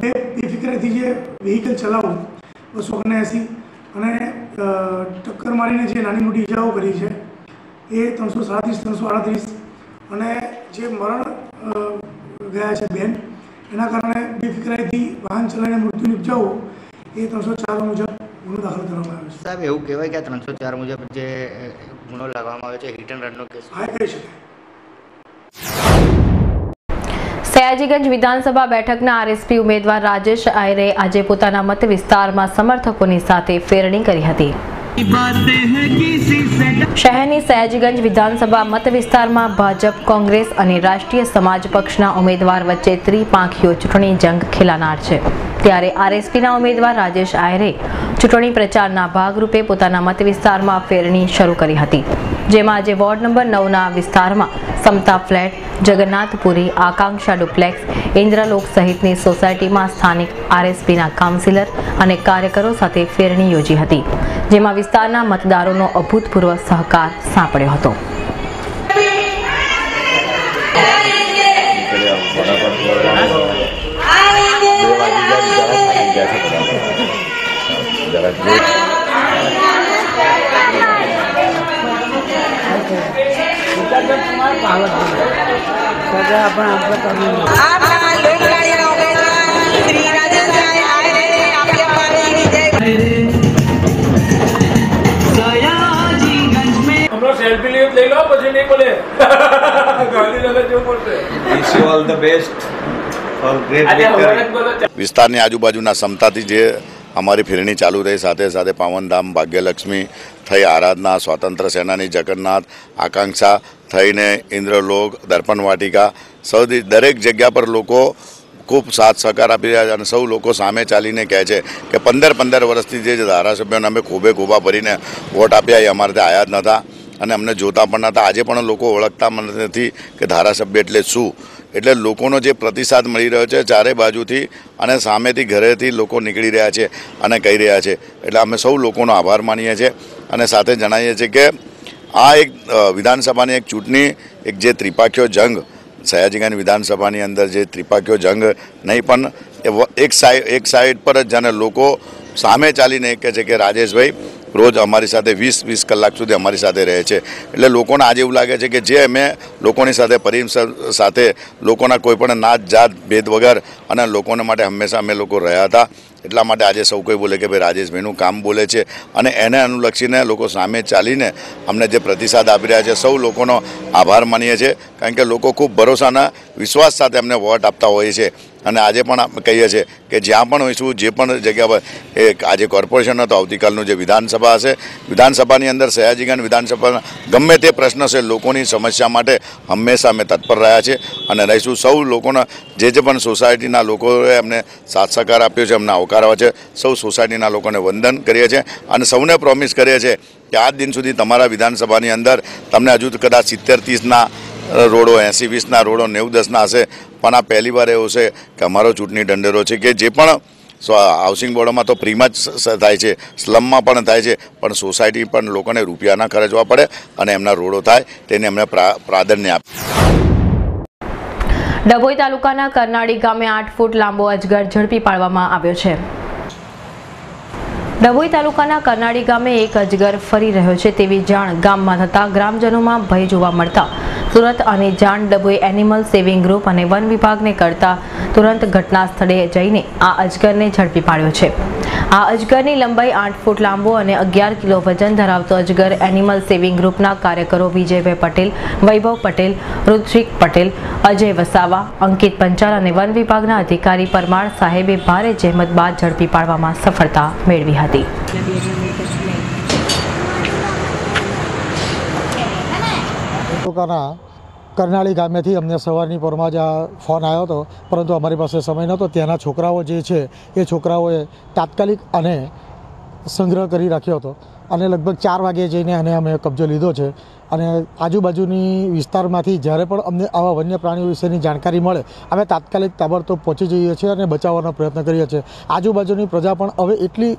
બે બેફિકરેથી જે વ્હીકલ ચલાવવું બસો ઓગણએંસી અને ટક્કર મારીને જે નાની મોટી ઈજાઓ કરી છે એ ત્રણસો સાડત્રીસ ત્રણસો આડત્રીસ અને જે મરણ ગયા છે બેન એના કારણે બેફિકરાઈથી વાહન ચલાવીને મૃત્યુ નિપજાવો. એ ત્રણસો ચાર મુજબ ગુનો દાખલ કરવામાં આવ્યો છે. સાહેબ એવું કહેવાય કે આ ત્રણસો ચાર મુજબ જે ગુનો લગાવવામાં આવ્યો છે હિટ એન્ડ રનનો કેસ. હા કહી શકાય. સયાજીગંજ વિધાનસભા બેઠકના આરએસપી ઉમેદવાર રાજેશ આયરે આજે પોતાના મત વિસ્તારમાં સમર્થકોની સાથે ફેરણી કરી હતી. શહેરની સયાજીગંજ વિધાનસભા મત વિસ્તારમાં ભાજપ, કોંગ્રેસ અને રાષ્ટ્રીય સમાજ પક્ષના ઉમેદવાર વચ્ચે ત્રિપાંખીઓ ચૂંટણી જંગ ખેલાનાર છે. ત્યારે આરએસપીના ઉમેદવાર રાજેશ આયરે ચૂંટણી પ્રચારના ભાગરૂપે પોતાના મત વિસ્તારમાં ફેરણી શરૂ કરી હતી. જેમાં આજે વોર્ડ નંબર નવના વિસ્તારમાં સમતા ફ્લેટ, જગન્નાથપુરી, આકાંક્ષા ડુપ્લેક્સ, ઇન્દ્રલોક સહિતની સોસાયટીમાં સ્થાનિક આરએસપીના કાઉન્સિલર અને કાર્યકરો સાથે ફેરણી યોજી હતી. જેમાં વિસ્તારના મતદારોનો અભૂતપૂર્વ સહકાર સાંપડ્યો હતો. હમણાં સેલ્ફી લઈ લઈ લો પછી નહીં બોલે. ગાંધીનગર જવું પડશે. Wish you all the best વિસ્તારની આજુબાજુના સમતાથી જે અમારી ફેરણી ચાલુ રહી સાથે સાથે પાવનધામ ભાગ્યલક્ષ્મી થઈ આરાધના સ્વાતંત્ર્ય સેનાની જગન્નાથ આકાંક્ષા થઈને ઇન્દ્રલોક દર્પણ વાટિકા સૌથી દરેક જગ્યા પર લોકો ખૂબ સાથ સહકાર આપી રહ્યા છે અને સૌ લોકો સામે ચાલીને કહે છે કે પંદર પંદર વર્ષથી જે ધારાસભ્યોને અમે ખૂબે ખૂબા ભરીને વોટ આપ્યા એ અમારે ત્યાં આયા જ નહોતા. અને અમને જોતા પણ નહોતા આજે પણ લોકો ઓળખતા મને નથી કે ધારાસભ્ય એટલે શું. એટલે લોકોનો જે પ્રતિસાદ મળી રહ્યો છે ચારે બાજુથી અને સામેથી ઘરેથી લોકો નીકળી રહ્યા છે અને કહી રહ્યા છે. એટલે અમે સૌ લોકોનો આભાર માનીએ છીએ અને સાથે જણાવીએ છીએ કે આ એક વિધાનસભાની એક ચૂંટણી, એક જે ત્રિપાખ્યો જંગ, સયાજીગંજ વિધાનસભાની અંદર જે ત્રિપાખ્યો જંગ, નહીં પણ એ એક સાઈડ એક સાઈડ પર જ જાણે લોકો સામે ચાલીને કહે છે કે રાજેશભાઈ રોજ અમારી સાથે વીસ વીસ કલાક સુધી અમારી સાથે રહે છે. એટલે લોકોને આજે એવું લાગે છે કે જે અમે લોકોની સાથે પરિમ સાથે લોકોના કોઈપણ નાત, જાત, ભેદ વગર અને લોકોને માટે હંમેશા અમે લોકો રહ્યા હતા. એટલા માટે આજે સૌ કોઈ બોલે કે ભાઈ રાજેશભાઈનું કામ બોલે છે. અને એને અનુલક્ષીને લોકો સામે ચાલીને અમને જે પ્રતિસાદ આપી રહ્યા છે, સૌ લોકોનો આભાર માનીએ છીએ. કારણ કે લોકો ખૂબ ભરોસાના વિશ્વાસ સાથે અમને વોટ આપતા હોય છે. અને આજે પણ કહીએ છીએ કે જ્યાં પણ હોઈશું, જે પણ જગ્યા પર, એ આજે કોર્પોરેશન હતો, આવતીકાલનું જે વિધાનસભા હશે, વિધાનસભાની અંદર સયાજીગંજ વિધાનસભાના ગમે તે પ્રશ્ન છે, લોકોની સમસ્યા માટે હંમેશા અમે તત્પર રહ્યા છે અને રહીશું. સૌ લોકોના, જે જે પણ સોસાયટીના લોકોએ અમને સાથ સહકાર આપ્યો છે, અમને આવકારવા છે, સૌ સોસાયટીના લોકોને વંદન કરીએ છીએ અને સૌને પ્રોમિસ કરીએ છીએ કે આજ દિન સુધી તમારા વિધાનસભાની અંદર તમને હજુ કદાચ સિત્તેર, ત્રીસના રોડો એંસી વીસના, રોડો નેવું દસના હશે. પણ આ પહેલી વાર એવું છે કે અમારો ચૂંટણી ઢંઢેરો છે કે જે પણ હાઉસિંગ બોર્ડોમાં તો ફ્રીમાં જ થાય છે. સ્લમમાં પણ થાય છે. પણ સોસાયટી પણ લોકોને રૂપિયાના ખર્ચવા પડે અને એમના રોડો થાય તેને એમને પ્રા- પ્રાધાન્ય આપે, ડભોઈ તાલુકાના કરનાળી ગામે આઠ ફૂટ લાંબો અજગર ઝડપી પાડવામાં આવ્યો છે. ડભોઈ તાલુકાના કરનાળી ગામે એક અજગર ફરી રહ્યો છે તેવી જાણ ગામમાં થતા ગ્રામજનોમાં ભય જોવા મળતા સુરત અને જાણ ડભોઈ એનિમલ સેવિંગ ગ્રુપ અને વન વિભાગને કરતા તુરંત ઘટના સ્થળે જઈને આ અજગરને ઝડપી પાડ્યો છે. આ અજગરની લંબાઈ આઠ ફૂટ લાંબો અને અગિયાર કિલો વજન ધરાવતો અજગર એનિમલ સેવિંગ ગ્રુપના કાર્યકરો વિજયભાઈ પટેલ, વૈભવ પટેલ, ઋત્વિક પટેલ, અજય વસાવા, અંકિત પંચાલ અને વન વિભાગના અધિકારી પરમાર સાહેબે ભારે જહેમત બાદ ઝડપી પાડવામાં સફળતા મેળવી હતી. તાલુકાના કરનાળી ગામેથી અમને સવારની પરમાં જ આ ફોન આવ્યો હતો, પરંતુ અમારી પાસે સમય નહોતો. ત્યાંના છોકરાઓ જે છે, એ છોકરાઓએ તાત્કાલિક અને સંગ્રહ કરી રાખ્યો હતો. અને લગભગ ચાર વાગે જઈને અને અમે કબજો લીધો છે. અને આજુબાજુની વિસ્તારમાંથી જ્યારે પણ અમને આવા વન્ય પ્રાણીઓ વિશેની જાણકારી મળે, અમે તાત્કાલિક તાબડતોબ પહોંચી જઈએ છીએ અને બચાવવાનો પ્રયત્ન કરીએ છીએ. આજુબાજુની પ્રજા પણ હવે એટલી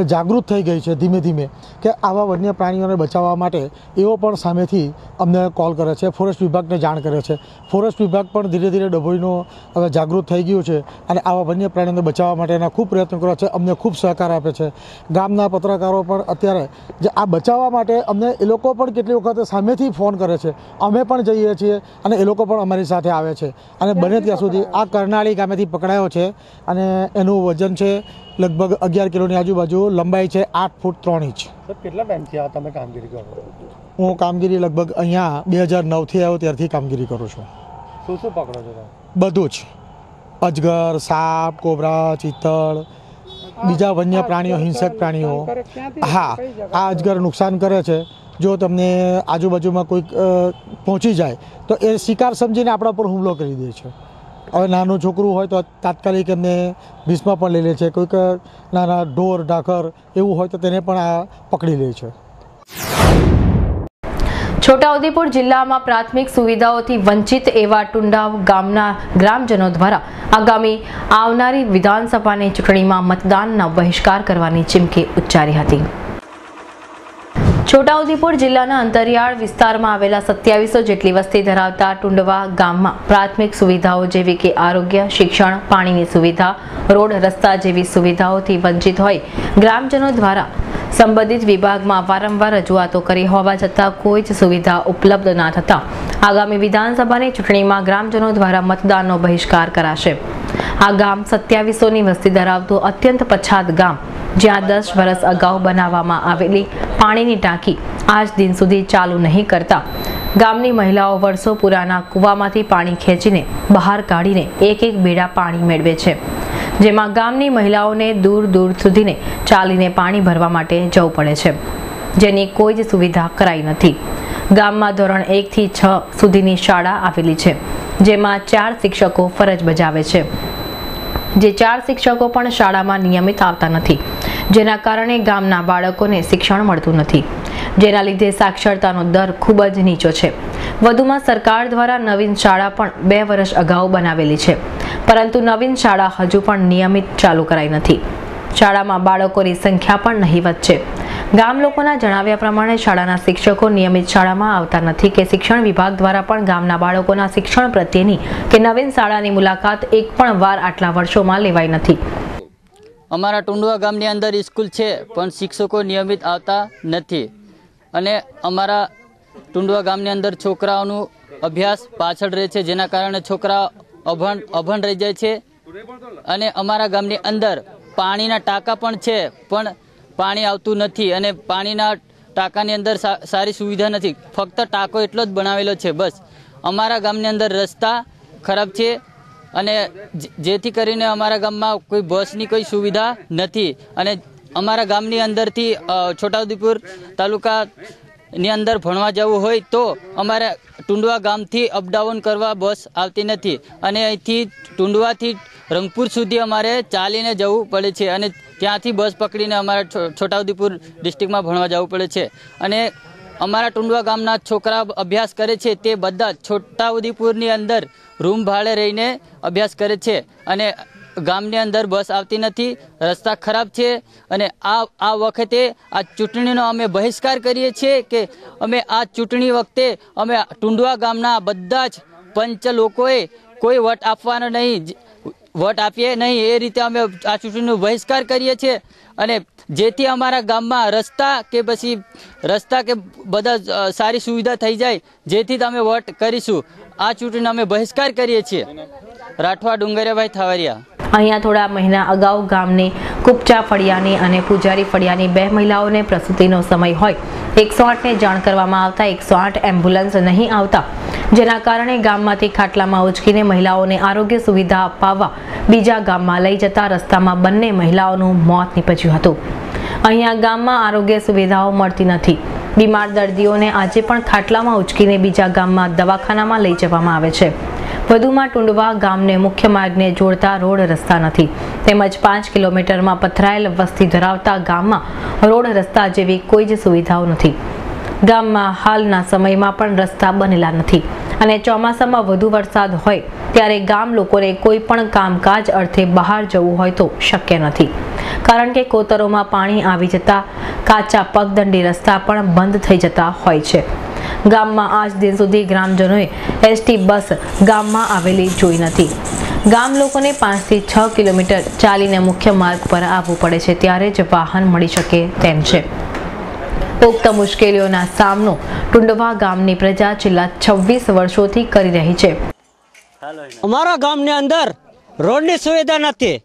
જાગૃત થઈ ગઈ છે ધીમે ધીમે કે આવા વન્ય પ્રાણીઓને બચાવવા માટે એઓ પણ સામેથી અમને કોલ કરે છે. ફોરેસ્ટ વિભાગને જાણ કરે છે. ફોરેસ્ટ વિભાગ પણ ધીરે ધીરે ડભોઈનો હવે જાગૃત થઈ ગયું છે અને આવા વન્ય પ્રાણીઓને બચાવવા માટેના ખૂબ પ્રયત્નો કર્યા છે, અમને ખૂબ સહકાર આપે છે. ગામના પત્રકારો પણ અત્યારે જે આ બચાવવા માટે અમને એ લોકો પણ કેટલી વખત સામેથી ફોન કરે છે. અમે પણ જઈએ છીએ અને એ લોકો પણ અમારી સાથે આવે છે. અને બને ત્યાં સુધી આ કરનાળી ગામેથી પકડાયો છે અને એનું વજન છે લગભગ અગિયાર કિલોની આજુબાજુ લંબાઈ છે આઠ ફૂટ ત્રણ ઇંચ. કેટલા ટાઈમથી આ તમે કામગીરી કરો હું કામગીરી લગભગ અહીંયા બે હજાર નવથી આવ્યો ત્યારથી કામગીરી કરું છું. શું શું પકડો છો બધું જ. અજગર સાપ કોબરા ચિત્તળ બીજા વન્ય પ્રાણીઓ હિંસક પ્રાણીઓ. હા આ અજગર નુકસાન કરે છે. જો તમને આજુબાજુમાં કોઈક પહોંચી જાય તો એ શિકાર સમજીને આપણા પર હુમલો કરી દે છે. હવે નાનું છોકરું હોય તો તાત્કાલિક એમને ભીસમાં પણ લઈ લે છે. કોઈક નાના ઢોર, ઢાકર એવું હોય તો તેને પણ આ પકડી લે છે. છોટાઉદેપુર જિલ્લામાં પ્રાથમિક સુવિધાઓથી વંચિત એવા ટુંડાવ ગામના ગ્રામજનો દ્વારા આગામી આવનારી વિધાનસભાની ચૂંટણીમાં મતદાનના બહિષ્કાર કરવાની ચીમકી ઉચ્ચારી હતી. છોટાઉદેપુર જિલ્લાના અંતરિયાળ વિસ્તારમાં આવેલા સત્યાવીસો જેટલી વસ્તી ધરાવતા ટુંડવા ગામમાં પ્રાથમિક સુવિધાઓ જેવી કે આરોગ્ય, શિક્ષણ, પાણીની સુવિધા, રોડ રસ્તા જેવી સુવિધાઓથી વંચિત હોય ગ્રામજનો દ્વારા સંબંધિત વિભાગમાં વારંવાર રજૂઆતો કરી હોવા છતાં કોઈ જ સુવિધા ઉપલબ્ધ ના થતા આગામી વિધાનસભાની ચૂંટણીમાં ગ્રામજનો દ્વારા મતદાનનો બહિષ્કાર કરાશે. આ ગામ સત્યાવીસોની વસ્તી ધરાવતું અત્યંત પછાત ગામ જ્યાં દસ વર્ષ અગાઉ બનાવવામાં આવેલી પાણીની ટાંકી આજ દિન સુધી ચાલુ નહીં કરતા. ગામની મહિલાઓ વર્ષો પુરાના કૂવામાંથી પાણી ખેંચીને બહાર કાઢીને એક એક બેડા પાણી મેળવે છે. જેમાં ગામની મહિલાઓને દૂર દૂર સુધીને ચાલીને પાણી ભરવા માટે જવું પડે છે. જેની કોઈ જ સુવિધા કરાઈ નથી. ગામમાં ધોરણ એકથી છ સુધીની શાળા આવેલી છે, જેમાં ચાર શિક્ષકો ફરજ બજાવે છે. જે ચાર શિક્ષકો પણ શાળામાં નિયમિત આવતા નથી. જેના કારણે ગામના બાળકોને શિક્ષણ મળતું નથી. જેના લીધે સાક્ષરતાનો દર ખૂબ જ નીચો છે. વધુમાં સરકાર દ્વારા નવીન શાળા પણ બે વર્ષ અગાઉ બનાવેલી છે. પરંતુ નવીન શાળા હજુ પણ નિયમિત ચાલુ કરાઈ નથી. શાળામાં બાળકોની સંખ્યા પણ નહીવત છે. ગામ લોકોના જણાવ્યા પ્રમાણે શાળાના શિક્ષકો નિયમિત શાળામાં આવતા નથી કે શિક્ષણ વિભાગ દ્વારા પણ ગામના બાળકોના શિક્ષણ પ્રત્યેની કે નવીન શાળાની મુલાકાત એક પણ વાર આટલા વર્ષોમાં લેવાઈ નથી. અમારા ટુંડવા ગામની અંદર સ્કૂલ છે, પણ શિક્ષકો નિયમિત આવતા નથી. અને અમારા ટુંડવા ગામની અંદર છોકરાઓનું અભ્યાસ પાછળ રહે છે, જેના કારણે છોકરા અભણ અભણ રહી જાય છે. અને અમારા ગામની અંદર પાણીના ટાંકા પણ છે, પણ પાણી આવતું નથી અને પાણીના ટાંકાની અંદર સારી સુવિધા નથી. ફક્ત ટાંકો એટલો જ બનાવેલો છે, બસ. અમારા ગામની અંદર રસ્તા ખરાબ છે અને જેથી કરીને અમારા ગામમાં કોઈ બસની કોઈ સુવિધા નથી. અને અમારા ગામની અંદરથી છોટાઉદેપુર તાલુકાની અંદર ભણવા જવું હોય તો અમારે ટુંડવા ગામથી અપડાઉન કરવા બસ આવતી નથી. અને અહીંથી ટુંડવાથી રંગપુર સુધી અમારે ચાલીને જવું પડે છે. અને ત્યાંથી બસ પકડીને અમારે છોટાઉદેપુર ડિસ્ટ્રિક્ટમાં ભણવા જવું પડે છે. અને અમારા ટુંડવા ગામના છોકરા અભ્યાસ કરે છે તે બધા છોટાઉદેપુરની અંદર રૂમ ભાડે રહીને અભ્યાસ કરે છે અને ગામની અંદર બસ આવતી નથી, રસ્તા ખરાબ છે અને આ આ વખતે આ ચૂંટણીનો અમે બહિષ્કાર કરીએ છીએ કે અમે આ ચૂંટણી વખતે અમે ટુંડવા ગામના બધા જ પંચ લોકોએ કોઈ વટ આપવાનો નહીં વટ આપીએ નહીં એ રીતે અમે આ ચૂંટણીનો બહિષ્કાર કરીએ છીએ અને જેથી અમારા ગામમાં રસ્તા કે પછી રસ્તા કે બધા સારી સુવિધા થઈ જાય, જેથી તમે વોટ કરીશું. આ ચૂંટણીનો અમે બહિષ્કાર કરીએ છીએ. રાઠવા ડુંગરિયાભાઈ થાવરિયા. અહીંયા થોડા મહિના અગાઉ ગામની કુપચા ફળિયાની અને પૂજારી ફળિયાની બે મહિલાઓને પ્રસૂતિનો સમય હોય. એકસો આઠને જાણ કરવામાં આવતા એકસો આઠ એમ્બ્યુલન્સ નહીં આવતા. જેના કારણે ગામમાંથી ખાટલામાં ઉચકીને મહિલાઓને આરોગ્ય સુવિધા અપાવવા બીજા ગામમાં લઈ જતા રસ્તામાં બંને મહિલાઓનું મોત નીપજ્યું હતું. અહીંયા ગામમાં આરોગ્ય સુવિધાઓ મળતી નથી. બીમાર દર્દીઓને આજે પણ ખાટલામાં ઉચકીને બીજા ગામમાં દવાખાનામાં લઈ જવામાં આવે છે. વધુમાં ટુંડવા ગામને મુખ્ય માર્ગને જોડતા રોડ રસ્તા નથી. તેમજ પાંચ કિલોમીટરમાં પથરાયેલ વસ્તી ધરાવતા ગામમાં રોડ રસ્તા જેવી કોઈ જ સુવિધાઓ નથી. ગામમાં હાલના સમયમાં પણ રસ્તા બનેલા નથી અને ચોમાસામાં વધુ વરસાદ હોય ત્યારે ગામ લોકોને કોઈ પણ કામકાજ અર્થે બહાર જવું હોય તો શક્ય નથી. કારણ કે કોતરોમાં પાણી આવી જતા કાચા પગદંડી રસ્તા પણ બંધ થઈ જતા હોય છે. ગામમાં આજ દિન સુધી ગ્રામજનોએ એસટી બસ ગામમાં આવેલી જોઈ નથી. ગામ લોકોને પાંચથી છ કિલોમીટર ચાલીને મુખ્ય માર્ગ પર આવવું પડે છે, ત્યારે જ વાહન મળી શકે તેમ છે. ઉક્ત મુશ્કેલીઓના સામનો ટુંડવા ગામની પ્રજા છેલ્લા છવ્વીસ વર્ષોથી કરી રહી છે. અમારા ગામની અંદર રોડની સુવિધા નથી,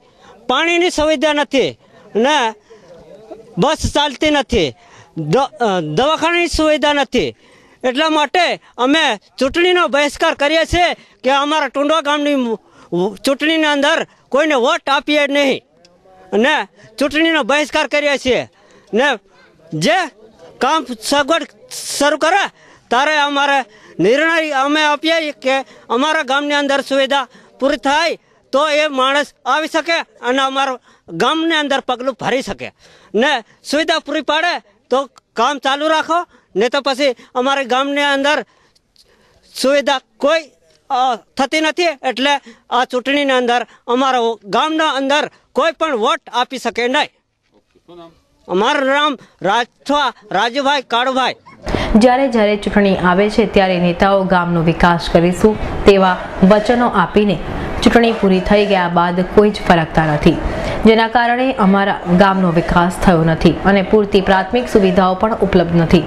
પાણીની સુવિધા નથી ને બસ ચાલતી નથી દવાખાનાની સુવિધા નથી. એટલા માટે અમે ચૂંટણીનો બહિષ્કાર કરીએ છીએ કે અમારા ટુંડવા ગામની ચૂંટણીની અંદર કોઈને વોટ આપીએ નહીં. ને ચૂંટણીનો બહિષ્કાર કરીએ છીએ. ને જે કામ સગવડ શરૂ કરે ત્યારે અમારે નિર્ણય અમે આપીએ કે અમારા ગામની અંદર સુવિધા પૂરી થાય તો એ માણસ આવી શકે અને અમારા ગામની અંદર પગલું ભરી શકે. ને સુવિધા પૂરી પાડે તો કામ ચાલુ રાખો ને તો પછી અમારે ગામની અંદર સુવિધા કોઈ થતી નથી. એટલે આ ચૂંટણીની અંદર અમારો ગામના અંદર કોઈ પણ વોટ આપી શકે નહીં. અમારું નામ રાજવા રાજુભાઈ કાળુભાઈ. જ્યારે જ્યારે ચૂંટણી આવે છે, ત્યારે નેતાઓ ગામનો વિકાસ કરીશું તેવા વચનો આપીને ચૂંટણી પૂરી થઈ ગયા બાદ કોઈ જ ફરકતા નથી. જેના કારણે અમારા ગામનો વિકાસ થયો નથી અને પૂરતી પ્રાથમિક સુવિધાઓ પણ ઉપલબ્ધ નથી.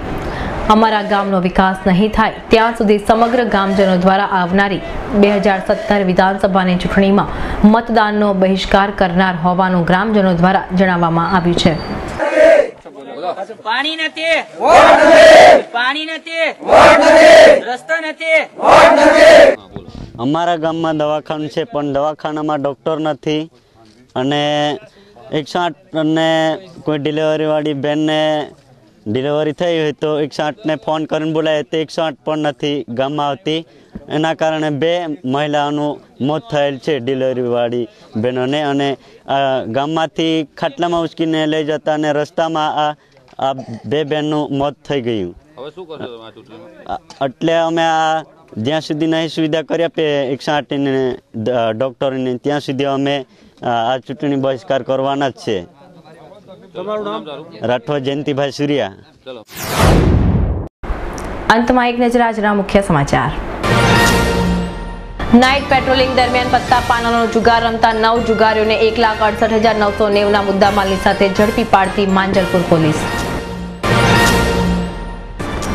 અમારા ગામનો વિકાસ નહીં થાય. ત્યાં સુધી સમગ્ર ગામજનો દ્વારા આવનારી બે હજાર સત્તર વિધાનસભાની ચૂંટણીમાં મતદાનનો બહિષ્કાર કરનાર હોવાનું ગ્રામજનો દ્વારા જણાવવામાં આવ્યું છે. પાણી નથી. પાણી નથી. રસ્તો નથી. અમારા ગામમાં દવાખાનું છે પણ દવાખાનામાં ડૉક્ટર નથી. અને એકસો આઠ અને કોઈ ડિલિવરીવાળી બેનને ડિલિવરી થઈ હોય તો એકસો આઠને ફોન કરીને બોલાય. તો એકસો આઠ પણ નથી ગામમાં આવતી એના કારણે બે મહિલાઓનું મોત થયેલ છે ડિલિવરીવાળી બહેનોને અને આ ગામમાંથી ખાટલામાં ઉચકીને લઈ જતા અને રસ્તામાં આ આ બે બહેનનું મોત થઈ ગયું. એટલે અમે આ જ્યાં સુધી નહીં સુવિધા કરી આપીએ એકસો આઠને ડૉક્ટરોને ત્યાં સુધી અમે આ ચૂંટણી બહિષ્કાર કરવાના જ છે. તમારું નામ? સારું રાઠવા જયંતિભાઈ સૂર્યા. અંતમાં એક નજર આજના મુખ્ય સમાચાર. નાઇટ પેટ્રોલિંગ દરમિયાન પત્તા પાનાનો જુગાર રમતા નવ જુગારીઓને એક લાખ અડસઠ હજાર નવસો નેવના મુદ્દામાલની સાથે ઝડપી પાડતી માંજલપુર પોલીસ.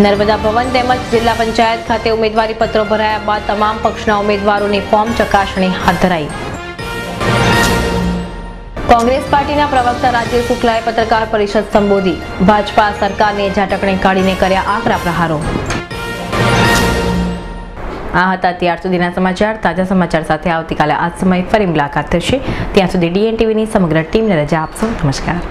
નર્મદા ભવન તેમજ જિલ્લા પંચાયત ખાતે ઉમેદવારી પત્રો ભરાયા બાદ તમામ પક્ષના ઉમેદવારોની ફોર્મ ચકાસણી હાથ ધરાઈ. કોંગ્રેસ પાર્ટીના પ્રવક્તા રાજીવ શુક્લાએ પત્રકાર પરિષદ સંબોધી. ભાજપા સરકારને ઝાટકણે કાઢીને કર્યા આકરા પ્રહારો. આ હતા ત્યાર સુધીના સમાચાર. તાજા સમાચાર સાથે આવતીકાલે આ સમય ફરી મુલાકાત થશે. ત્યાં સુધી ડીએનટીવીની સમગ્ર ટીમને રજા આપશો. નમસ્કાર.